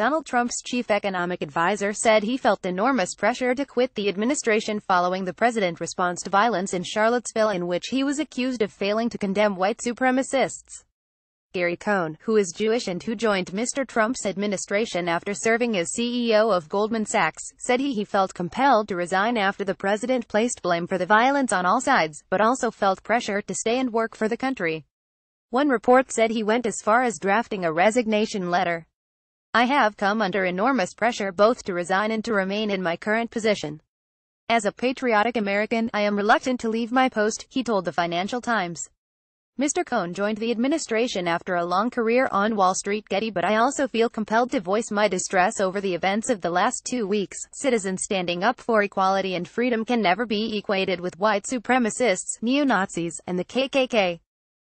Donald Trump's chief economic advisor said he felt enormous pressure to quit the administration following the president's response to violence in Charlottesville in which he was accused of failing to condemn white supremacists. Gary Cohn, who is Jewish and who joined Mr. Trump's administration after serving as CEO of Goldman Sachs, said he, he felt compelled to resign after the president placed blame for the violence on all sides, but also felt pressure to stay and work for the country. One report said he went as far as drafting a resignation letter. I have come under enormous pressure both to resign and to remain in my current position. As a patriotic American, I am reluctant to leave my post, he told the Financial Times. Mr. Cohn joined the administration after a long career on Wall Street Getty but I also feel compelled to voice my distress over the events of the last two weeks. Citizens standing up for equality and freedom can never be equated with white supremacists, neo-Nazis, and the KKK.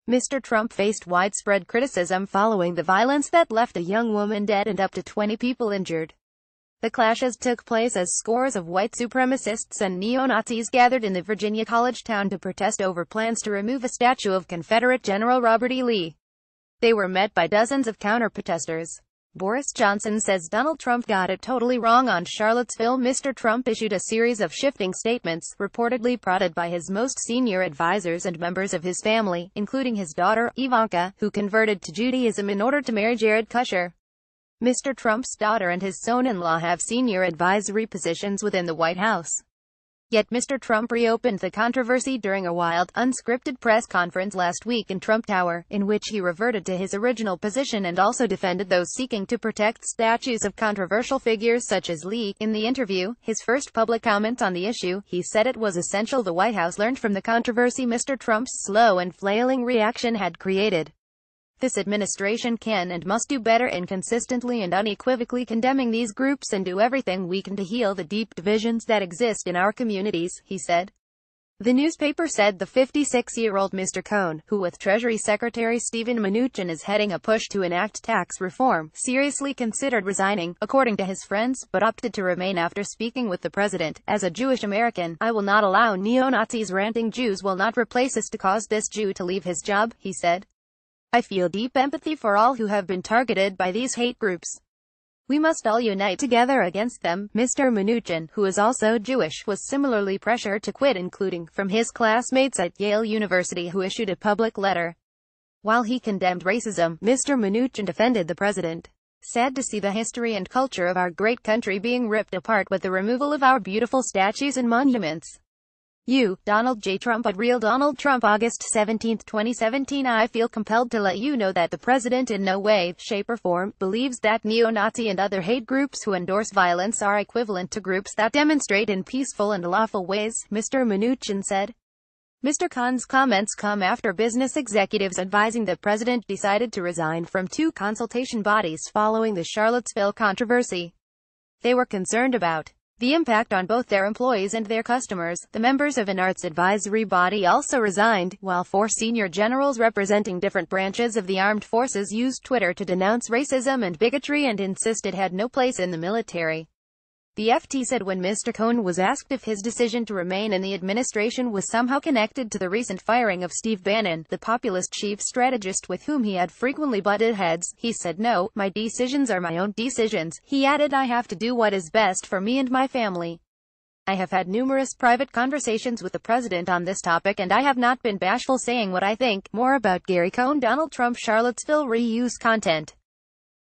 Mr. Trump faced widespread criticism following the violence that left a young woman dead and up to 20 people injured. The clashes took place as scores of white supremacists and neo-Nazis gathered in the Virginia college town to protest over plans to remove a statue of Confederate General Robert E. Lee. They were met by dozens of counter-protesters. Boris Johnson says Donald Trump got it totally wrong on Charlottesville. Mr. Trump issued a series of shifting statements, reportedly prodded by his most senior advisors and members of his family, including his daughter, Ivanka, who converted to Judaism in order to marry Jared Kushner. Mr. Trump's daughter and his son-in-law have senior advisory positions within the White House. Yet Mr. Trump reopened the controversy during a wild, unscripted press conference last week in Trump Tower, in which he reverted to his original position and also defended those seeking to protect statues of controversial figures such as Lee. In the interview, his first public comment on the issue, he said it was essential the White House learned from the controversy Mr. Trump's slow and flailing reaction had created. This administration can and must do better in consistently and unequivocally condemning these groups and do everything we can to heal the deep divisions that exist in our communities, he said. The newspaper said the 56-year-old Mr. Cohn, who with Treasury Secretary Steven Mnuchin is heading a push to enact tax reform, seriously considered resigning, according to his friends, but opted to remain after speaking with the president. As a Jewish American, I will not allow neo-Nazis ranting Jews will not replace us to cause this Jew to leave his job, he said. I feel deep empathy for all who have been targeted by these hate groups. We must all unite together against them. Mr. Mnuchin, who is also Jewish, was similarly pressured to quit including from his classmates at Yale University who issued a public letter. While he condemned racism, Mr. Mnuchin defended the president. Sad to see the history and culture of our great country being ripped apart with the removal of our beautiful statues and monuments. You, Donald J. Trump at Real Donald Trump August 17, 2017 I feel compelled to let you know that the president in no way, shape or form, believes that neo-Nazi and other hate groups who endorse violence are equivalent to groups that demonstrate in peaceful and lawful ways, Mr. Mnuchin said. Mr. Cohn's comments come after business executives advising the president decided to resign from two consultation bodies following the Charlottesville controversy. They were concerned about the impact on both their employees and their customers. The members of an arts advisory body also resigned, while four senior generals representing different branches of the armed forces used Twitter to denounce racism and bigotry and insist it had no place in the military. The FT said when Mr. Cohn was asked if his decision to remain in the administration was somehow connected to the recent firing of Steve Bannon, the populist chief strategist with whom he had frequently butted heads, he said no, my decisions are my own decisions. He added I have to do what is best for me and my family. I have had numerous private conversations with the president on this topic and I have not been bashful saying what I think. More about Gary Cohn Donald Trump Charlottesville reuse content